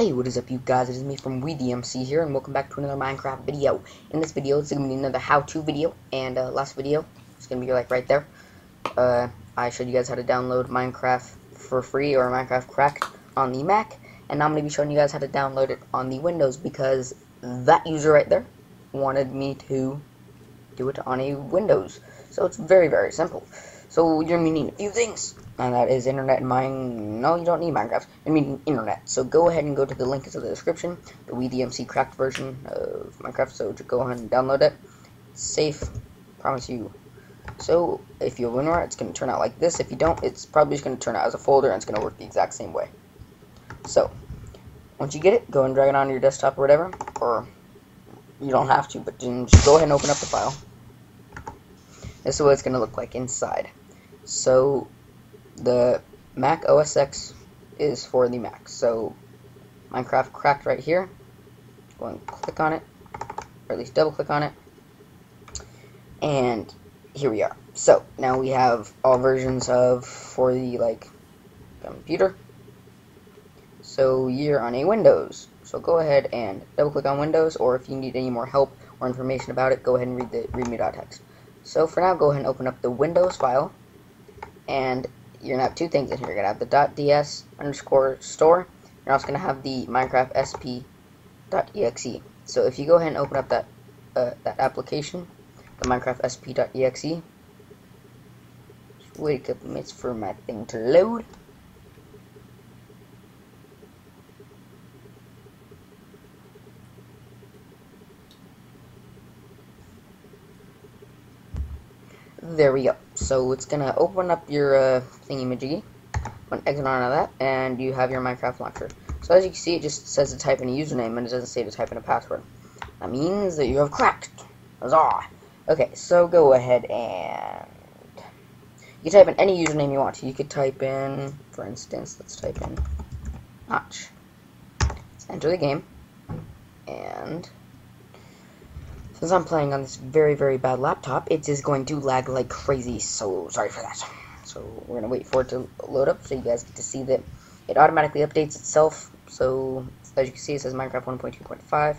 Hey, what is up you guys? It is me from WeTheMC here, and welcome back to another Minecraft video. In this video, it's going to be another how-to video, and uh, last video, it's going to be like right there. Uh, I showed you guys how to download Minecraft for free, or Minecraft Cracked on the Mac, and now I'm going to be showing you guys how to download it on the Windows, because that user right there wanted me to do it on a Windows. So it's very, very simple. So you're need a few things and that is internet and mine. No, you don't need Minecraft. I mean internet. So go ahead and go to the link in the description, the WeTheMC cracked version of Minecraft. So go ahead and download it. It's safe, promise you. So if you have WinRAR, it's going to turn out like this. If you don't, it's probably just going to turn out as a folder, and it's going to work the exact same way. So once you get it, go and drag it onto your desktop or whatever, or you don't have to, but just go ahead and open up the file. This is what it's going to look like inside. So the Mac OS X is for the Mac. So Minecraft cracked right here. Go and click on it, or at least double click on it. And here we are. So now we have all versions of for the like computer. So you're on a Windows. So go ahead and double click on Windows, or if you need any more help or information about it, go ahead and read the readme.txt. So for now, go ahead and open up the Windows file, and you're gonna have two things in here. You're gonna have the .ds underscore store. You're also gonna have the Minecraft sp.exe. So if you go ahead and open up that uh, that application, the Minecraft sp.exe, wait a couple minutes for my thing to load. There we go. So it's gonna open up your uh, thingy majiggy. One exit out of that, and you have your Minecraft launcher. So as you can see, it just says to type in a username, and it doesn't say to type in a password. That means that you have cracked. Huzzah! Okay, so go ahead and you type in any username you want. You could type in, for instance, let's type in Notch. Let's enter the game, and since I'm playing on this very, very bad laptop, it is going to lag like crazy, so sorry for that. So we're going to wait for it to load up so you guys get to see that it automatically updates itself. So as you can see, it says Minecraft 1.2.5.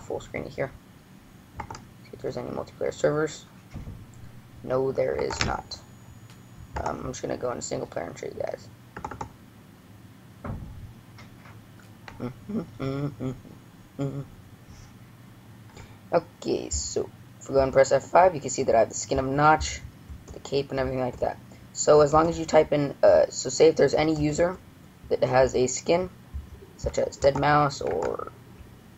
Full screen here. See if there's any multiplayer servers. No, there is not. Um, I'm just going to go into single player and show you guys. Mm-hmm, mm-hmm, Okay, so if we go and press F5, you can see that I have the skin of Notch, the cape, and everything like that. So as long as you type in, uh, so say if there's any user that has a skin, such as deadmau5 or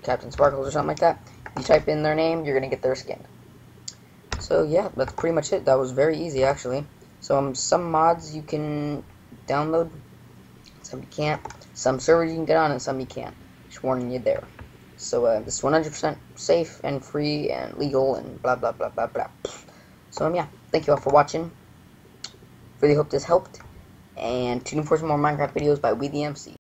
CaptainSparklez or something like that, you type in their name, you're going to get their skin. So yeah, that's pretty much it. That was very easy, actually. So um, some mods you can download, some you can't. Some servers you can get on, and some you can't. Just warning you there. So uh, this is 100% safe and free and legal and blah blah blah blah blah. So um, yeah, thank you all for watching. Really hope this helped. And tune in for some more Minecraft videos by WeTheMC.